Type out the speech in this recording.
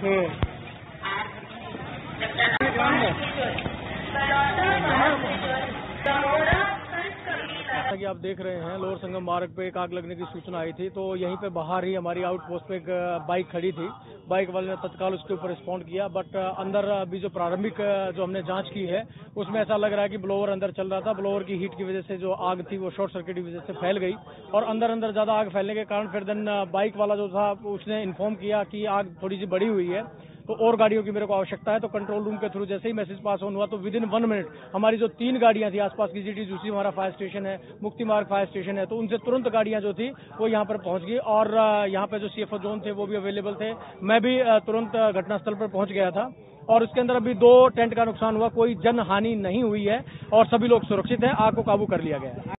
হুম जैसा कि आप देख रहे हैं, लोअर संगम मार्ग पे एक आग लगने की सूचना आई थी तो यहीं पे बाहर ही हमारी आउटपोस्ट पे एक बाइक खड़ी थी। बाइक वाले ने तत्काल उसके ऊपर रिस्पॉन्ड किया बट अंदर अभी जो प्रारंभिक जो हमने जाँच की है, उसमें ऐसा लग रहा है कि ब्लोअर अंदर चल रहा था। ब्लोअर की हीट की वजह से जो आग थी, वो शॉर्ट सर्किट की वजह से फैल गई और अंदर अंदर ज़्यादा आग फैलने के कारण फिर देन बाइक वाला जो था, उसने इन्फॉर्म किया कि आग थोड़ी सी बड़ी हुई है। तो और गाड़ियों की मेरे को आवश्यकता है तो कंट्रोल रूम के थ्रू जैसे ही मैसेज पास ऑन हुआ तो विद इन वन मिनट हमारी जो तीन गाड़ियाँ थी, आसपास की जीटी दूसरी हमारा फायर स्टेशन है मुक्ति मार्ग फायर स्टेशन है तो उनसे तुरंत गाड़ियाँ जो थी, वो यहाँ पर पहुँच गई और यहाँ पे जो सीएफओ जोन थे, वो भी अवेलेबल थे। मैं भी तुरंत घटनास्थल पर पहुँच गया था और उसके अंदर अभी दो टेंट का नुकसान हुआ, कोई जन हानि नहीं हुई है और सभी लोग सुरक्षित हैं, आग को काबू कर लिया गया है।